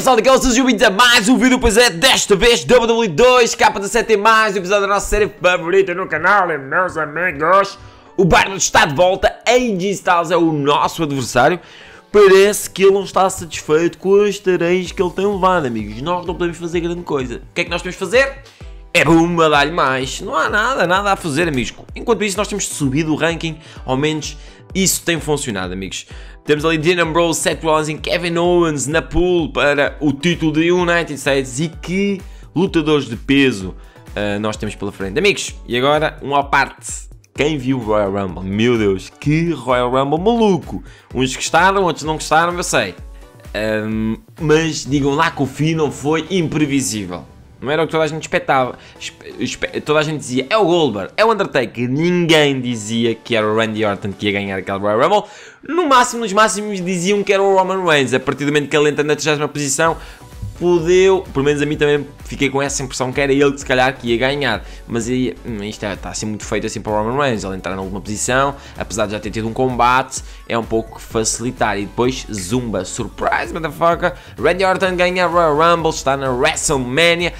pessoal, daqui sejam bem a mais um vídeo, pois é, desta vez WWE2, capa 17 mais, um episódio da nossa série favorita no canal, meus amigos. O Barba está de volta, AJ Styles é o nosso adversário. Parece que ele não está satisfeito com as tareias que ele tem levado, amigos. Nós não podemos fazer grande coisa. O que é que nós temos de fazer? É bumba, dá-lhe mais. Não há nada, nada a fazer, amigos. Enquanto isso, nós temos subido o ranking, ao menos isso tem funcionado, amigos. Temos ali Dean Ambrose, Seth Rollins e Kevin Owens na pool para o título de United States e que lutadores de peso uh, nós temos pela frente. Amigos, e agora uma parte. Quem viu o Royal Rumble? Meu Deus, que Royal Rumble maluco! Uns gostaram, outros não gostaram, eu sei. Um, mas digam lá que o fim não foi imprevisível. Não era o que toda a gente espetava. Toda a gente dizia, é o Goldberg, é o Undertaker. Ninguém dizia que era o Randy Orton que ia ganhar aquele Royal Rumble. No máximo, nos máximos diziam que era o Roman Reigns. A partir do momento que ele entra na 30 posição, podeu, pelo menos a mim também fiquei com essa impressão que era ele que se calhar que ia ganhar, mas aí, hum, isto está a ser muito feito assim para o Roman Reigns, ele entrar na última posição, apesar de já ter tido um combate, é um pouco facilitar, e depois Zumba, surprise motherfucker, Randy Orton ganha Royal Rumble, está na WrestleMania,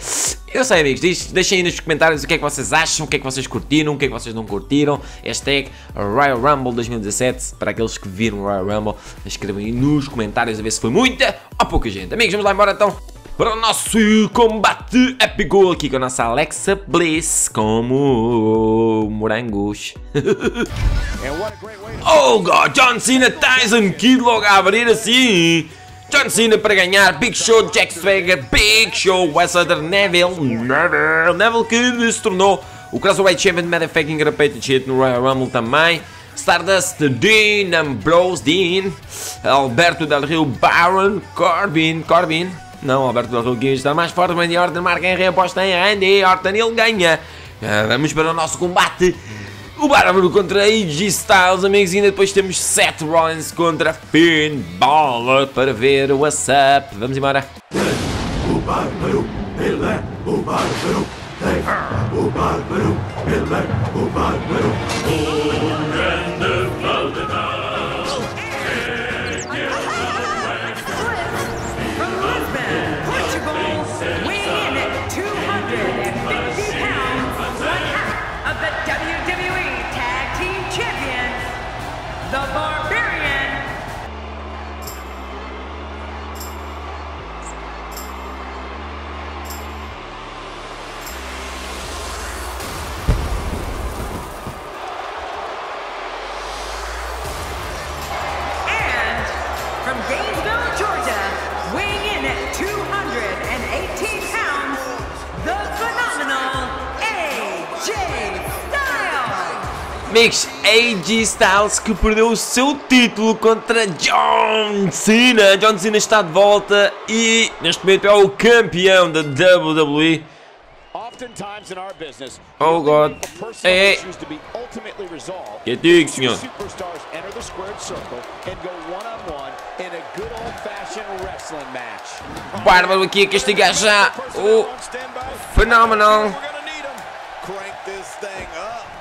eu sei amigos, deixem aí nos comentários o que é que vocês acham, o que é que vocês curtiram, o que é que vocês não curtiram, hashtag Royal Rumble 2017, para aqueles que viram Royal Rumble, escrevam aí nos comentários a ver se foi muita ou pouca gente, amigos, vamos lá embora então, para o nosso combate épico aqui com a nossa Alexa Bliss como morangos. oh God, John Cena, Tyson Kidd logo a abrir assim. John Cena para ganhar, Big Show, Jack Swagger, Big Show, Wesley Neville, Neville, Neville que se tornou o Cruiserweight Champion Motherfucking Repeated Shit no Royal Rumble também. Stardust, Dean Ambrose, Dean, Alberto Del Rio, Baron, Corbin, Corbin, não, Alberto Del está mais forte, Randy Orton marca em reaposta em Randy Orton, ele ganha. Ah, vamos para o nosso combate. O Bárbaro contra AJ Styles, amigos, e ainda depois temos Seth Rollins contra Finn Balor para ver o WhatsApp. Vamos embora. O Bárbaro, ele é o Bárbaro, o Bárbaro, ele é o Bárbaro. Amigos, AJ Styles que perdeu o seu título contra John Cena. John Cena está de volta e neste momento é o campeão da WWE. Oh God. É. Que digo, senhor. Bárbaro aqui a castigar já o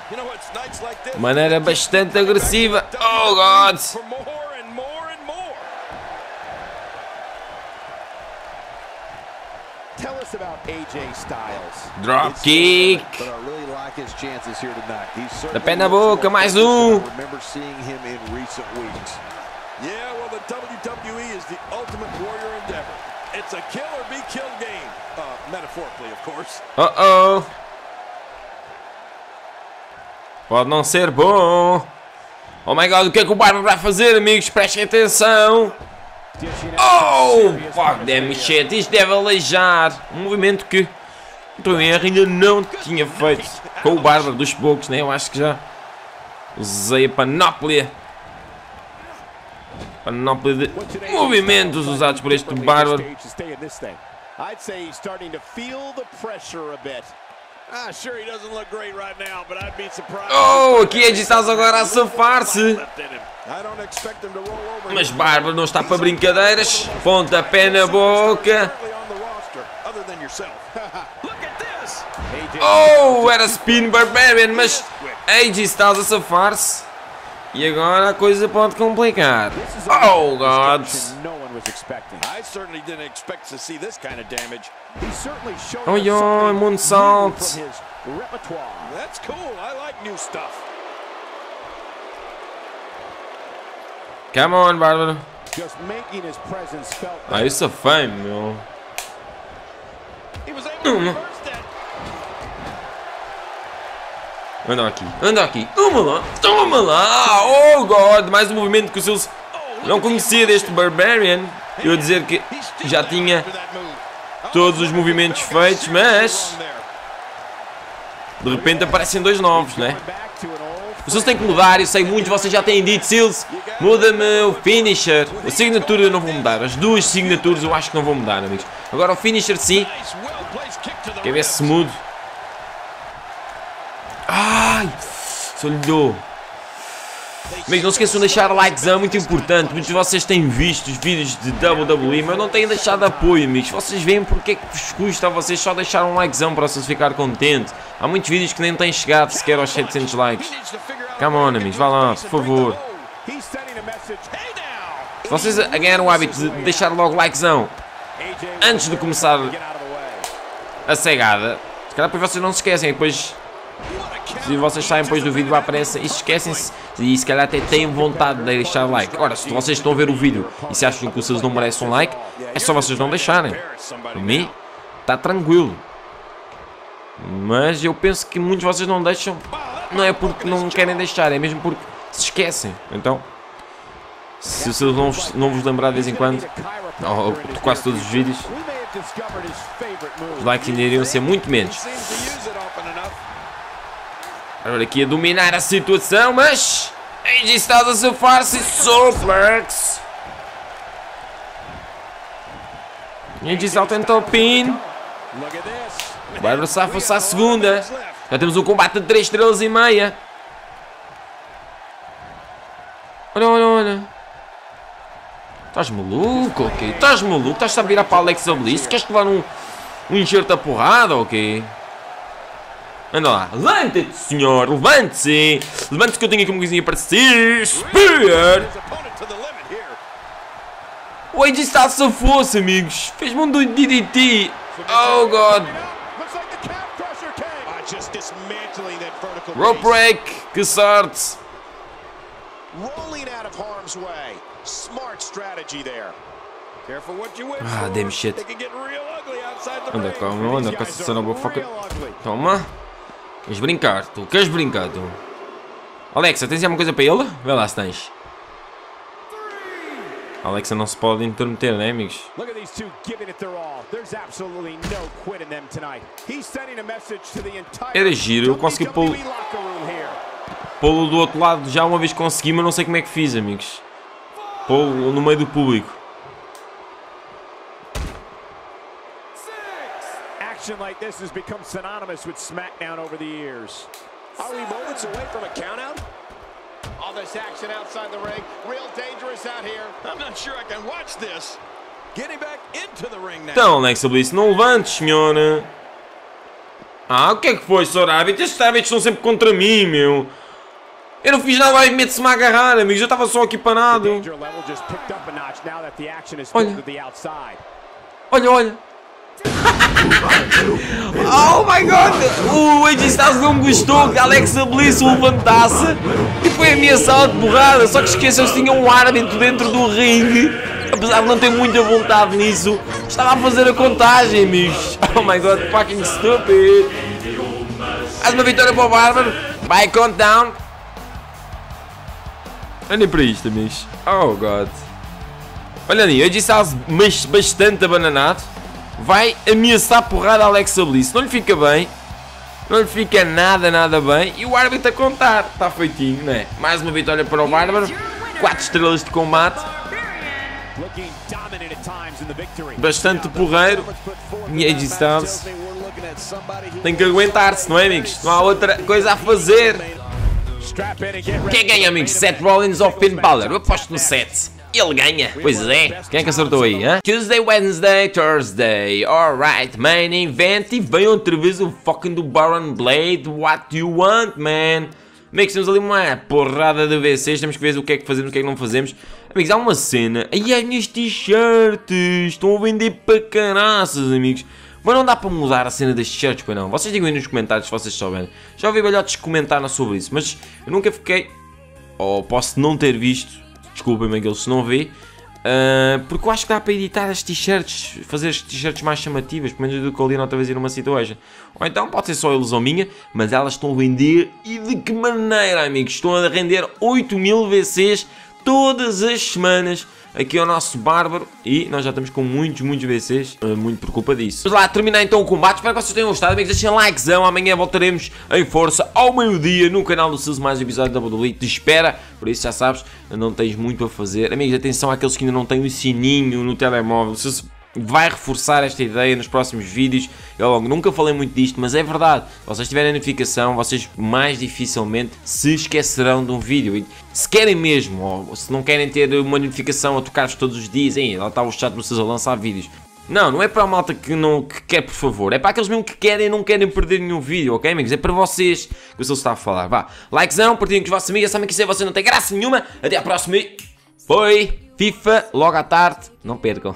fenómeno. Maneira bastante agressiva. Oh, God! Drop kick. Da pé na boca, mais um. Yeah, well, the WWE is the ultimate warrior endeavor. It's a kill or be killed game. Uh, metaphorically, of course. Uh-oh. Pode não ser bom. Oh my god, o que é que o Barber vai fazer, amigos? Prestem atenção. Oh, fuck damn shit. Isto deve aleijar. Um movimento que o erro ainda não tinha feito com o Barber dos poucos, né? Eu acho que já usei a panóplia. Panóplia de movimentos usados por este pressure a. Ah, oh, aqui é Styles agora a safar-se. Mas Bárbaro não está para brincadeiras. Ponta pé na boca. Oh, era Spin Barbarian, mas AJ Styles a safar-se. E agora a coisa pode complicar. Oh, God. I certainly didn't expect to see this kind of damage. Oi, oi, moonsault. That's cool. I like new stuff. Come on, Bárbaro. Just making his presence felt. Ah, eu sou fã, meu. He was able to Uma. Anda aqui, anda aqui. Toma lá, toma lá. Oh, God. Mais um movimento que o seus... Não conhecia deste Barbarian. Eu ia dizer que já tinha todos os movimentos feitos, mas... De repente aparecem dois novos, né? O Seals tem que mudar, eu sei muitos de vocês já têm dito, Seals, muda-me o finisher. A signature eu não vou mudar, as duas signaturas eu acho que não vou mudar, amigos. Agora o finisher sim, quer ver se mudo. Só lhe dou. Amigos, não se esqueçam de deixar likezão, é muito importante. Muitos de vocês têm visto os vídeos de WWE, mas não têm deixado apoio, amigos. Vocês veem porque é que vos custa a vocês só deixar um likezão para vocês ficar contente. Há muitos vídeos que nem têm chegado sequer aos 700 likes. Come on, amigos, vá lá, por favor. Se vocês a ganhar o hábito de deixar logo likezão antes de começar a cegada, se calhar depois vocês não se esquecem, depois se vocês saem depois do vídeo aparecem e se esquecem-se e se calhar até têm vontade de deixar like. Agora, se vocês estão a ver o vídeo e se acham que o seus não merece um like, é só vocês não deixarem. Por mim, está tranquilo. Mas eu penso que muitos de vocês não deixam, não é porque não querem deixar, é mesmo porque se esquecem. Então, se vocês não, não vos lembrar de vez em quando, ou quase todos os vídeos, os likes ainda iriam ser muito menos. Agora aqui a dominar a situação, mas AJ está a safar-se suplex. AJ está tenta o pin. This. Bárbara safa-se à segunda. Já temos um combate de 3 estrelas e meia. Olha, olha, olha. Estás maluco, ok? Estás maluco? Estás a virar para Alexa Bliss? Queres levar um, um enxerto a porrada, ok? Anda lá, levante-te, senhor, levante-se! Levante-se que eu tenho aqui uma coisinha para si! Spear! O AJ está a safou-se, amigos! Fez-me um do DDT! Oh, God! Rope break! Que sorte! Rolling out of harm's way. Smart strategy there. Ah, damn shit. Anda meu, anda cá, Guys son are of a fucker. real ugly. Toma! Queres brincar, tu? Queres brincar, tu? Alexa, tens alguma coisa para ele? Vê lá se tens. Alexa não se pode intermeter, né, amigos? Look at these two giving it their all. There's absolutely no quit in them tonight. He's sending a message to the entire Era giro, eu consegui pô-lo pô-lo do outro lado. Já uma vez consegui, mas não sei como é que fiz, amigos. Pô-lo no meio do público. Action like this has become synonymous with SmackDown over the years. Are we moments away from a countout? All this action outside the ring. Real dangerous out here. I'm not sure I can watch this. Getting back into the ring now. Então, Alexa Bliss, não levantes, senhora. Ah, o que é que foi, Sr. Árbitro? Estes árbitros estão sempre contra mim, meu. Eu não fiz nada, aí mete-se-me a agarrar, amigos. Eu estava só aqui parado. Danger level just picked up a notch now that the action is Olha. Olha, olha. Oh my god! O AJ Styles não gostou que Alexa Bliss o levantasse e foi ameaçado de porrada. Só que esqueceu-se que tinha um árbitro dentro do ringue. Apesar de não ter muita vontade nisso, estava a fazer a contagem, amigos. Oh my god, fucking stupid! Mais uma vitória para o Bárbaro. Vai countdown. Olhem para isto. Oh god. Olha ali, AJ Styles bastante abananado. Vai ameaçar porrada a Alexa Bliss. Não lhe fica bem. Não lhe fica nada, nada bem. E o árbitro a contar. Está feitinho, não é? Mais uma vitória para o Bárbaro. 4 estrelas de combate. Bastante porreiro. E AJ Styles tem que aguentar-se, não é, amigos? Não há outra coisa a fazer. Quem ready. ganha, amigos? Seth Rollins ou Finn Balor? Eu aposto no Seth. Ele ganha. Pois é. Quem é que acertou aí, hein? Tuesday, Wednesday, Thursday. Alright, main event. E vem outra vez o fucking do Baron Blade. What do you want, man? Amigos, temos ali uma porrada de VCs, temos que ver o que é que fazemos, o que é que não fazemos. Amigos, há uma cena. Aí as minhas t-shirts estão a vender para caraças, amigos. Mas não dá para mudar a cena das t-shirts, pois não. Vocês digam aí nos comentários se vocês souberem. Já ouvi velhotes comentar sobre isso, mas eu nunca fiquei. Ou posso não ter visto. Desculpem-me aqueles se não vê. Uh, porque eu acho que dá para editar as t-shirts, fazer as t-shirts mais chamativas, pelo menos do que ali outra vez numa situation. Ou então pode ser só ilusão minha, mas elas estão a vender e de que maneira, amigos? Estão a render 8000 VCs todas as semanas aqui ao nosso Bárbaro e nós já estamos com muitos, muitos VCs, eh, muito por culpa disso. Vamos lá terminar então o combate, espero que vocês tenham gostado, amigos, deixem likezão, amanhã voltaremos em força ao meio-dia no canal do Sus, mais um episódio da WWE, te espera, por isso já sabes, não tens muito a fazer. Amigos, atenção àqueles que ainda não têm o sininho no telemóvel, se vai reforçar esta ideia nos próximos vídeos. Eu nunca falei muito disto, mas é verdade. Vocês tiverem notificação, vocês mais dificilmente se esquecerão de um vídeo. E se querem mesmo, ou se não querem ter uma notificação a tocar-vos todos os dias, hein, lá está o chat no a lançar vídeos. Não, não é para a malta que não que quer, por favor. É para aqueles mesmo que querem e não querem perder nenhum vídeo, ok, amigos? É para vocês que o Sil está a falar. Vá, likezão, partilhem com os vossos amigos. Sabem que isso é você não tem graça nenhuma. Até à próxima e... Foi! FIFA, logo à tarde, não percam.